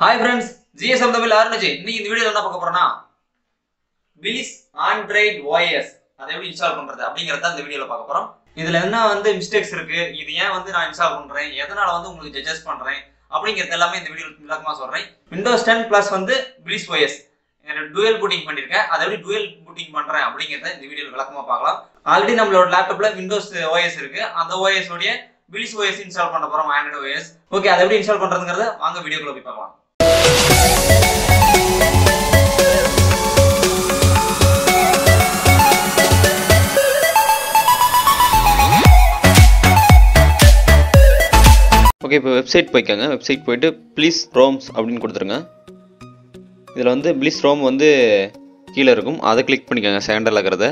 Hi friends GSM Tamil அருணஜி இன்னைக்கு இந்த வீடியோ என்ன பார்க்க போறோம்னா பிலிஸ் ஆண்ட்ராய்ட் ஓஎஸ் அதை எப்படி இன்ஸ்டால் பண்றது அப்படிங்கறத இந்த வீடியோல பார்க்க போறோம். இதுல என்ன வந்து மிஸ்டேக்ஸ் இருக்கு? இது ஏன் வந்து நான் இன்ஸ்டால் பண்றேன்? எதனால வந்து உங்களுக்கு ஜட்ஜஸ் பண்றேன்? அப்படிங்கிறது எல்லாமே இந்த வீடியோ விளக்கமா சொல்றேன். விண்டோஸ் டென் பிளஸ் வந்து பிலிஸ் ஓஎஸ் டுவெல் பூட்டிங் பண்ணிருக்கேன். அதை எப்படி டுவெல் பூட்டிங் பண்றேன் அப்படிங்கறத இந்த வீடியோல விளக்கமா பார்க்கலாம். ஆல்ரெடி நம்மளோட லேப்டாப்ல விண்டோஸ் ஓஎஸ் இருக்கு. அந்த ஓஎஸ் உடைய பிலிஸ் ஓஎஸ் இன்ஸ்டால் பண்ண போறோம் ஆண்ட்ராய்டு ஓஎஸ் ஓகே அதை எப்படி இன்ஸ்டால் பண்றதுங்கிறத வாங்க வீடியோக்குள்ள போய் பார்க்கலாம். ஓகே இப்போ வெப்சைட் போய்க்கோங்க. வெப்சைட் போயிட்டு ப்ளீஸ் ரோம்ஸ் அப்படின்னு கொடுத்துருங்க. இதில் வந்து ப்ளீஸ் ரோம் வந்து கீழே இருக்கும். அதை கிளிக் பண்ணிக்கோங்க செகண்டில் இருக்கிறத.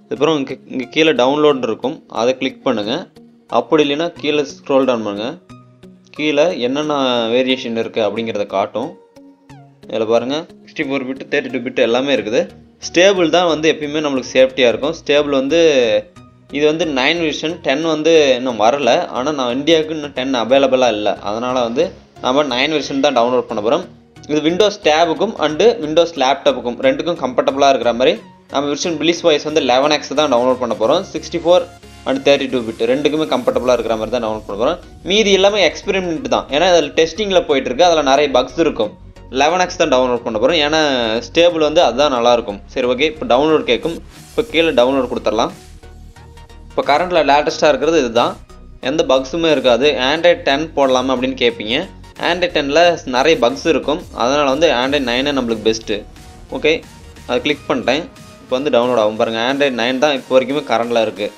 அதுக்கப்புறம் இங்கே இங்கே கீழே டவுன்லோட் இருக்கும். அதை கிளிக் பண்ணுங்கள் அப்படி இல்லைன்னா கீழே ஸ்க்ரோல் டவுன் பண்ணுங்கள் கீழே என்னென்ன வேரியேஷன் இருக்குது அப்படிங்கிறத காட்டும். இதில் பாருங்கள் sixty four bit thirty two bit எல்லாமே இருக்குது. ஸ்டேபிள் தான் வந்து எப்பயுமே நம்மளுக்கு சேஃப்டியாக இருக்கும். ஸ்டேபிள் வந்து இது வந்து நைன் விஷன் டென் வந்து இன்னும் வரலை. ஆனால் நான் இந்தியாவுக்கு இன்னும் டென் அவைலபிளாக இல்லை. அதனால் வந்து நம்ம நைன் வெர்ஷன் தான் டவுன்லோட் பண்ண போகிறோம் இது விண்டோஸ் டேபுக்கும் அண்டு விண்டோஸ் லேப்டாப்புக்கும் ரெண்டுக்கும் கம்ஃபர்டபுளாக இருக்கிற மாதிரி நம்ம வெர்ஷன் பிலிஸ் வாய்ஸ் வந்து லெவன் எக்ஸ் தான் டவுன்லோட் பண்ண போகிறோம் sixty four and thirty two bit ரெண்டுக்குமே கம்ஃபர்டபுளாக இருக்கிற மாதிரி தான் டவுன்லோட் பண்ண போகிறோம் மீதி எல்லாமே எக்ஸ்பெரிமெண்ட் தான். ஏன்னா அதில் டெஸ்டிங்கில் போயிட்டுருக்கு அதில் நிறைய பக்ஸ் இருக்கும். லெவன் எக்ஸ் தான் டவுன்லோட் பண்ண போகிறோம் ஏன்னா ஸ்டேபிள் வந்து அதுதான் நல்லாயிருக்கும். சரி ஓகே இப்போ டவுன்லோட் கேட்கும். இப்போ கீழே டவுன்லோட் கொடுத்துடலாம். இப்போ கரண்ட்டில் லேட்டஸ்ட்டாக இருக்கிறது இதுதான். எந்த பக்ஸுமே இருக்காது. ஆண்ட்ராய்ட் டென் போடலாமா அப்படின்னு கேட்பீங்க ஆண்ட்ராய்ட் டெனில் நிறைய பக்ஸ் இருக்கும். அதனால் வந்து ஆண்ட்ராய்ட் நைனே நம்மளுக்கு பெஸ்ட்டு ஓகே அதை கிளிக் பண்ணிட்டேன். இப்போ வந்து டவுன்லோட் ஆகும். பாருங்கள் ஆண்ட்ராய்ட் நைன் தான் இப்போ வரைக்குமே கரண்டில் இருக்குது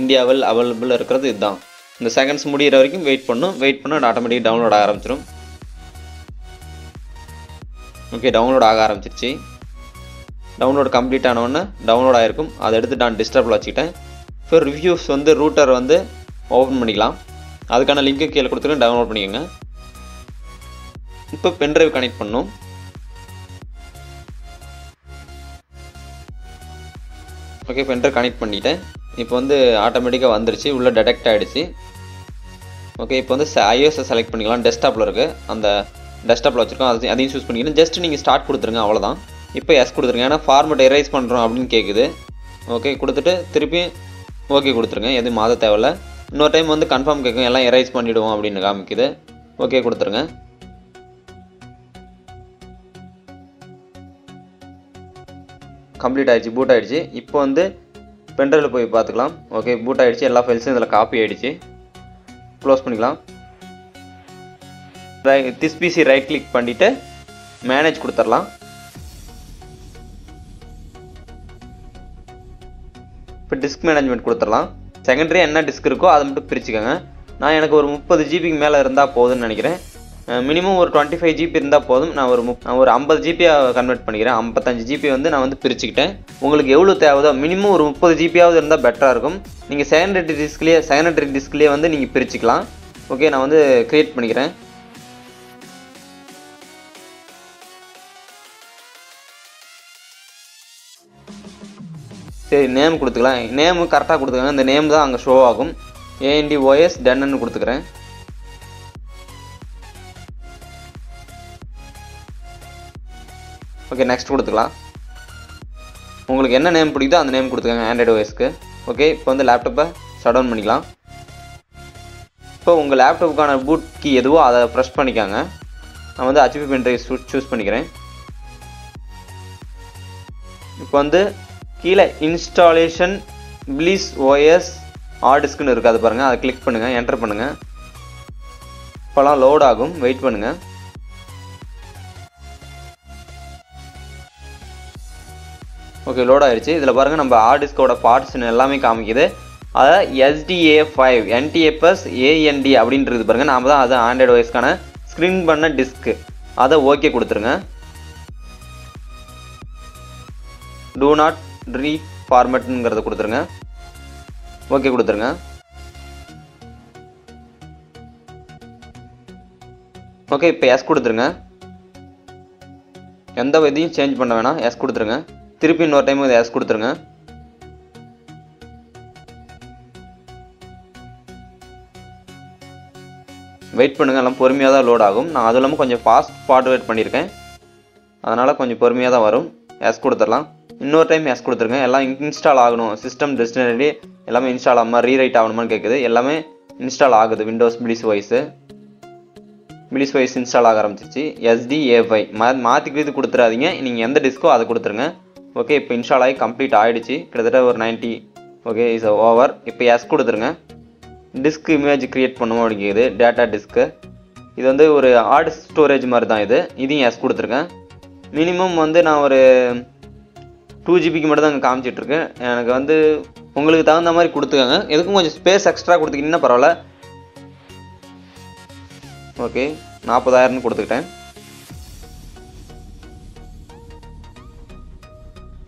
இந்தியாவில் அவைலபிள் இருக்கிறது இதுதான். இந்த செகண்ட்ஸ் முடிகிற வரைக்கும் வெயிட் பண்ணும். வெயிட் பண்ணால் ஆட்டோமேட்டிக் டவுன்லோட் ஆரம்பிச்சிடும் ஓகே டவுன்லோட் ஆக ஆரம்பிச்சிருச்சு. டவுன்லோட் கம்ப்ளீட் ஆனவுடனே டவுன்லோட் ஆகிருக்கும் அதை எடுத்து நான் டிஸ்டர்பில் வச்சுக்கிட்டேன். இப்போ ரிவ்யூஸ் வந்து ரூட்டர் வந்து ஓப்பன் பண்ணிக்கலாம். அதுக்கான லிங்க்கு கீழே கொடுத்துட்டு டவுன்லோட் பண்ணிக்கோங்க. இப்போ பென்ட்ரைவ் கனெக்ட் பண்ணும். ஓகே பென்ட்ரைவ் கனெக்ட் பண்ணிட்டேன். இப்போ வந்து ஆட்டோமேட்டிக்காக வந்துருச்சு. உள்ளே டெடெக்ட் ஆகிடுச்சு ஓகே இப்போ வந்து ஐஓஎஸை செலக்ட் பண்ணிக்கலாம். டெஸ்க்டாப்பில் இருக்குது அந்த டெஸ்க்டாப்பில் வச்சுருக்கோம். அது அதையும் சூஸ் பண்ணிக்கணும். ஜஸ்ட் நீங்கள் ஸ்டார்ட் கொடுத்துருங்க அவ்வளோதான் இப்போ எஸ் கொடுத்துருங்க. ஏன்னா ஃபார்மெட் எரைஸ் பண்ணுறோம் அப்படின்னு கேட்குது ஓகே கொடுத்துட்டு திருப்பி ஓகே கொடுத்துருங்க. எதுவும் மாத தேவையில்ல. இன்னொரு டைம் வந்து கன்ஃபார்ம் கேட்கும் எல்லாம் எரைஸ் பண்ணிவிடுவோம் அப்படின்னு காமிக்குது. ஓகே கொடுத்துருங்க. கம்ப்ளீட் ஆகிடுச்சு பூட் ஆகிடுச்சு இப்போ வந்து பென்ட்ரைவில் போய் பார்த்துக்கலாம். ஓகே பூட் ஆகிடுச்சு எல்லா ஃபைல்ஸும் இதில் காப்பி ஆகிடுச்சு க்ளோஸ் பண்ணிக்கலாம். திஸ் பிசி ரைட் கிளிக் பண்ணிவிட்டு மேனேஜ் கொடுத்துடலாம் இப்போ டிஸ்க் மேனேஜ்மெண்ட் கொடுத்துடலாம் செகண்டரி என்ன டிஸ்க் இருக்கோ அதை மட்டும் பிரிச்சுக்கோங்க. நான் எனக்கு ஒரு முப்பது ஜிபிக்கு மேலே இருந்தால் போதும்னு நினைக்கிறேன். மினிமம் ஒரு டுவெண்ட்டி ஃபைவ் ஜிபி இருந்தால் போதும். நான் ஒரு முப் நான் ஒரு ஐம்பது ஜிபியாக கன்வெர்ட் பண்ணிக்கிறேன். ஐம்பத்தஞ்சு ஜிபி வந்து நான் வந்து பிரிச்சுக்கிட்டேன். உங்களுக்கு எவ்வளோ தேவைதோ மினிமம் ஒரு முப்பது ஜிபியாவது இருந்தால் பெட்டராக இருக்கும். நீங்கள் செகண்டரி டிஸ்க்லேயே செகண்டரி டிஸ்க்லேயே வந்து நீங்கள் பிரிச்சுக்கலாம். ஓகே நான் வந்து க்ரியேட் பண்ணிக்கிறேன். சரி நேம் கொடுத்துக்கலாம். நேமு கரெக்டாக கொடுத்துக்கோங்க. இந்த நேம் தான் அங்கே ஷோ ஆகும். ஏஎன்டி ஓஎஸ் டென்னு கொடுத்துக்கிறேன். ஓகே நெக்ஸ்ட் கொடுத்துக்கலாம். உங்களுக்கு என்ன நேம் பிடிக்குதோ அந்த நேம் கொடுத்துக்கோங்க ஆண்ட்ராய்டு ஓஎஸ்க்கு ஓகே இப்போ வந்து லேப்டாப்பை ஷட் டவுன் பண்ணிக்கலாம். இப்போ உங்கள் லேப்டாப்புக்கான பூட் கீ எதுவோ அதை ப்ரெஸ் பண்ணிக்காங்க. நான் வந்து ஹெச்பி பென் ட்ரைவ் சூஸ் பண்ணிக்கிறேன். இப்போ வந்து கீழே இன்ஸ்டாலேஷன் பிளிஸ் ஓஎஸ் ஆர்டிஸ்க்குன்னு இருக்குது அது பாருங்கள் அதை கிளிக் பண்ணுங்கள் என்டர் பண்ணுங்கள் இப்போலாம் லோட் ஆகும். வெயிட் பண்ணுங்கள் ஓகே லோட் ஆயிடுச்சு இதில் பாருங்கள் நம்ம ஆர்டிஸ்கோட பார்ட்ஸ் எல்லாமே காமிக்குது. அதை எஸ்டிஏ ஃபைவ் என்டிஎஃப்எஸ் ஏஎன்டி அப்படின்றது பாருங்கள் நாம தான் அது ஆண்ட்ராய்டு ஓஎஸ்க்கான ஸ்க்ரீன் பண்ண டிஸ்க்கு அதை ஓகே கொடுத்துருங்க. டூ நாட் ரீ ஃபார்மேட்டுங்கிறத கொடுத்துருங்க. ஓகே கொடுத்துருங்க. ஓகே இப்போ எஸ் கொடுத்துருங்க. எந்த இதையும் சேஞ்ச் பண்ண வேணாம். எஸ் கொடுத்துருங்க. திருப்பி இன்னொரு டைம் இதை எஸ் கொடுத்துருங்க. வெயிட் பண்ணுங்கள் எல்லாம் பொறுமையாக தான் லோட் ஆகும். நான் அதுவும் இல்லாமல் கொஞ்சம் ஃபாஸ்ட் ஃபார்வேர்ட் பண்ணியிருக்கேன். அதனால் கொஞ்சம் பொறுமையாக தான் வரும். எஸ் கொடுத்துடலாம். இன்னொரு டைம் எஸ் கொடுத்துருங்க எல்லாம் இன்ஸ்டால் ஆகணும். சிஸ்டம் டெஸ்டினரி எல்லாமே இன்ஸ்டால் ஆகுமா ரீரைட் ஆகணுமான்னு கேட்குது எல்லாமே இன்ஸ்டால் ஆகுது Windows Bliss OS Bliss OS install ஆக ஆரம்பிச்சிச்சு எஸ்டிஏஃபை மா மாற்றிக்கிறது கொடுத்துறாதீங்க. நீங்கள் எந்த டிஸ்கோ அதை கொடுத்துருங்க. ஓகே இப்போ இன்ஸ்டால் ஆகி கம்ப்ளீட் ஆகிடுச்சு கிட்டத்தட்ட ஒரு 90 ஓகே இஸ் ஓவர் இப்போ எஸ் கொடுத்துருங்க. டிஸ்க் இமேஜ் க்ரியேட் பண்ணுவோம் அப்படிங்கிறது டேட்டா டிஸ்க்கு இது வந்து ஒரு ஹார்ட் ஸ்டோரேஜ் மாதிரி தான் இது. இதையும் எஸ் கொடுத்துருக்கேன். மினிமம் வந்து நான் ஒரு டூ ஜிபிக்கு மட்டும் தான் காமிச்சிட்ருக்கேன். எனக்கு வந்து உங்களுக்கு தகுந்த மாதிரி கொடுத்துக்கோங்க. எதுக்கும் கொஞ்சம் ஸ்பேஸ் எக்ஸ்ட்ரா கொடுத்துக்கிட்டிங்கன்னா பரவாயில்ல. ஓகே நாற்பதாயிரம்னு கொடுத்துக்கிட்டேன்.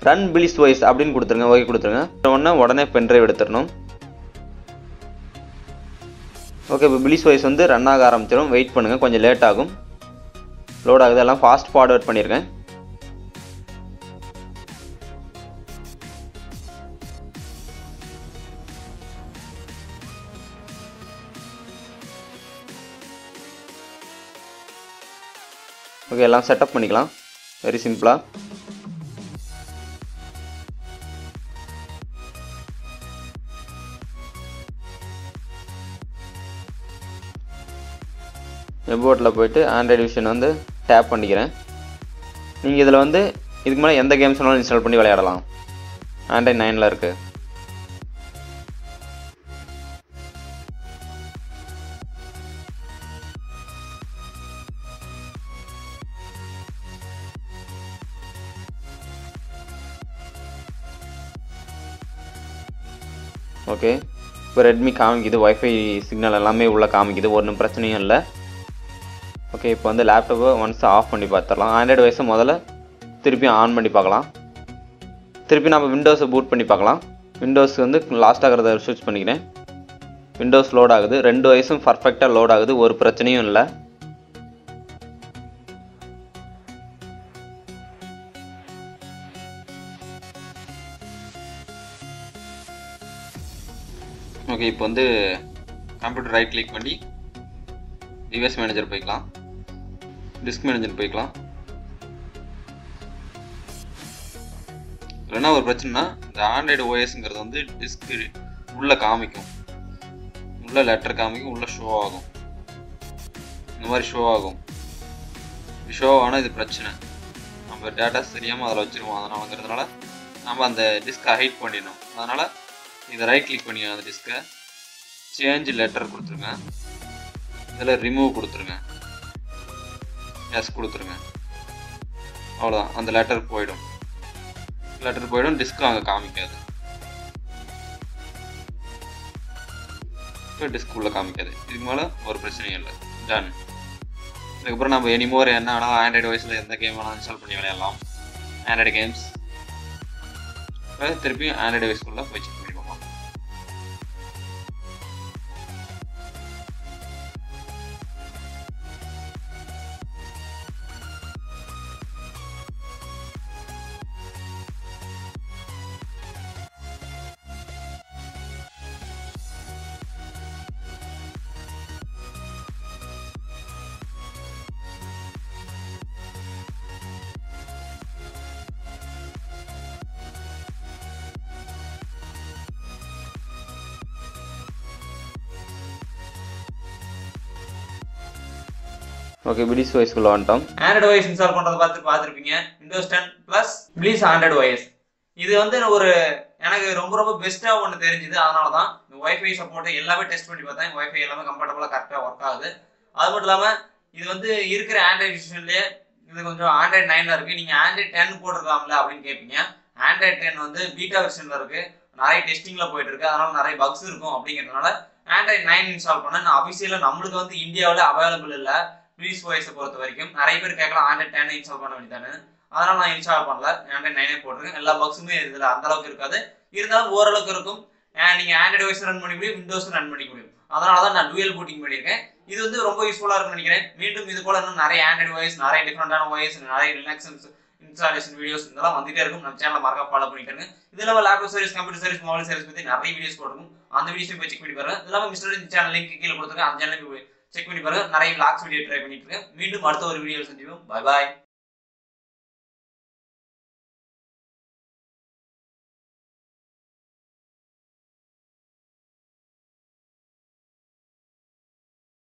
ரன் பிலிஸ் வைஸ் அப்படின்னு கொடுத்துருங்க. ஓகே கொடுத்துருங்க. உடனே உடனே பென்ட்ரைவ் எடுத்துடணும். ஓகே இப்போ பிலிஸ் வைஸ் வந்து ரன் ஆக ஆரம்பிச்சிடும் வெயிட் பண்ணுங்கள் கொஞ்சம் லேட் ஆகும். லோட் ஆகுது. எல்லாம் ஃபாஸ்ட் ஃபார்வர்ட் பண்ணியிருக்கேன் ஓகே எல்லாம் செட்டப் பண்ணிக்கலாம். வெரி சிம்பிளாக வெப்போட்டில் போயிட்டு ஆண்ட்ராய்டு விஷன் வந்து டேப் பண்ணிக்கிறேன். நீங்கள் இதில் வந்து இதுக்கு மேலே எந்த கேம்ஸ் வேணாலும் இன்ஸ்டால் பண்ணி விளையாடலாம். ஆண்ட்ராய்ட் நைனில் இருக்குது ஓகே? இப்போ ரெட்மி காமிக்குது ஒய்ஃபை சிக்னல் எல்லாமே உள்ளே காமிக்குது ஒன்றும் பிரச்சனையும் இல்லை. ஓகே இப்போ வந்து லேப்டாப்பை ஒன்ஸ் ஆஃப் பண்ணி பார்த்துடலாம் ஆண்ட்ராய்டு வயசு முதல்ல திருப்பியும் ஆன் பண்ணி பார்க்கலாம் திருப்பி நம்ம விண்டோஸை பூட் பண்ணி பார்க்கலாம் விண்டோஸ் வந்து லாஸ்ட் ஆகிறத ஸ்விட்ச் பண்ணிக்கிறேன். விண்டோஸ் லோட் ஆகுது. ரெண்டு வயசும் பர்ஃபெக்டாக லோட் ஆகுது. ஒரு பிரச்சனையும் இல்லை. ஓகே இப்போ வந்து கம்ப்யூட்டர் ரைட் கிளிக் பண்ணி டிவைஸ் மேனேஜர் போய்க்கலாம். டிஸ்க் மேனேஜர் போய்க்கலாம். இல்லைன்னா ஒரு பிரச்சனைனா இந்த ஆண்ட்ராய்டு ஓஎஸ்ங்கிறது வந்து டிஸ்க் உள்ளே காமிக்கும். உள்ளே லெட்டர் காமிக்கும் உள்ளே ஷோ ஆகும். இந்த மாதிரி ஷோ ஆகும். ஷோ ஆனால் இது பிரச்சனை. நம்ம டேட்டா தெரியாமல் அதில் வச்சுருவோம் அதனாலங்கிறதுனால நம்ம அந்த டிஸ்கை ஹைட் பண்ணிடணும். அதனால் இதை ரைட் கிளிக் பண்ணி அந்த டிஸ்கை சேஞ்ச் லெட்டர் கொடுத்துருங்க. இதில் ரிமூவ் கொடுத்துருங்க. எஸ் கொடுத்துருங்க. அவ்வளோதான் அந்த லெட்டர் போயிடும். லெட்டர் போயிடும் டிஸ்க்கும் அங்கே காமிக்காது. இப்போ டிஸ்க் உள்ளே காமிக்காது. இதுக்கு மேலே ஒரு பிரச்சனையும் இல்லை. டன் இதுக்கப்புறம் நம்ம எனிமோர் என்ன வேணாலும் ஆண்ட்ராய்டு வயசில் எந்த கேம் வேணாலும் இன்ஸ்டால் பண்ணி விளையாடலாம். ஆண்ட்ராய்டு கேம்ஸ் திருப்பியும் ஆண்ட்ராய்டு வயசுக்குள்ளே போய் ஓகே பிடிஸ் வாய்ஸ்குள்ளே வந்துட்டோம். ஆண்ட்ராய்டு ஒய்ஸ் இன்ஸ்டால் பண்றத பார்த்து பார்த்துருப்பீங்க. Windows ten plus Bliss Android OS இது வந்து ஒரு எனக்கு ரொம்ப ரொம்ப பெஸ்ட்டாக ஒன்று தெரிஞ்சுது. அதனால தான் இந்த ஒய்ஃபை சப்போர்ட் எல்லாமே டெஸ்ட் பண்ணி பார்த்தேன். ஒய்ஃபை எல்லாமே கம்ஃபர்டபுளாக கரெக்டாக ஒர்க் ஆகுது. அது மட்டும் இல்லாமல் இது வந்து இருக்கிற ஆண்ட்ராய்டு விஷன்லேயே இது கொஞ்சம் ஆண்ட்ராய்டு நைனில் இருக்குது நீங்கள் ஆண்ட்ராய்டு டென் போட்டிருக்கலாம்ல அப்படின்னு கேட்பீங்க ஆண்ட்ராய்டு டென் வந்து பீட்டா வெர்ஷனில் இருக்குது நிறைய டெஸ்டிங்கில் போயிட்டு இருக்கு. அதனால நிறைய பக்ஸ் இருக்கும் அப்படிங்கிறதுனால ஆண்ட்ராய்டு நைன் இன்ஸ்டால் பண்ணேன். நான் அபிஷியலாக நம்மளுக்கு வந்து இந்தியாவில் அவைலபிள் இல்லை. ப்ளீஸ் வாய்ஸை பொறுத்த வரைக்கும். நிறைய பேர் கேட்கலாம் ஆண்ட்ராய்ட் டென் இன்ஸ்டால் பண்ண வேண்டியதானே? அதனால் நான் இன்ஸ்டால் பண்ணல. ஆண்ட்ராய்ட் நைனே போட்டிருக்கேன். எல்லா பக்ஸுமே இதில் அந்தளவுக்கு இருக்காது. இருந்தாலும் ஓரளவுக்கு இருக்கும். நீங்கள் நீங்க ஆண்ட்ராய்டு வாய்ஸ் ரன் பண்ணி முடியும் விண்டோஸும் ரன் பண்ணிக்க முடியும். அதனால தான் நான் டூயல் பூட்டிங் பண்ணியிருக்கேன். இது வந்து ரொம்ப யூஸ்ஃபுல்லாக இருக்கும்னு நினைக்கிறேன். மீண்டும் இது போல இன்னும் நிறைய ஆண்ட்ராய்டு வாய்ஸ் நிறைய டிஃப்ரெண்டான வாய்ஸ் நிறைய ரிலாக்ஸன்ஸ் இன்ஸ்டாலேஷன் வீடியோஸ் இதெல்லாம் வந்துட்டே இருக்கும். நம்ம சேனலில் மறக்க ஃபாலோ பண்ணிட்டு இது இல்லாமல் laptop service computer service mobile service பற்றி நிறைய வீடியோஸ் போட்டுருக்கும். அந்த வீடியோஸ் போய் செக் பண்ணி பாருங்க. இல்லாமல் மிஸ்டர் சேனல் லிங்க் கீழே கொடுத்துருக்கேன். அந்த சேனலுக்கு செக் பண்ணி பாருங்க. நிறைய லாக்ஸ் வீடியோ ட்ரை பண்ணிட்டு இருக்கேன். மீண்டும் அடுத்த ஒரு வீடியோ சந்திப்போம். Bye bye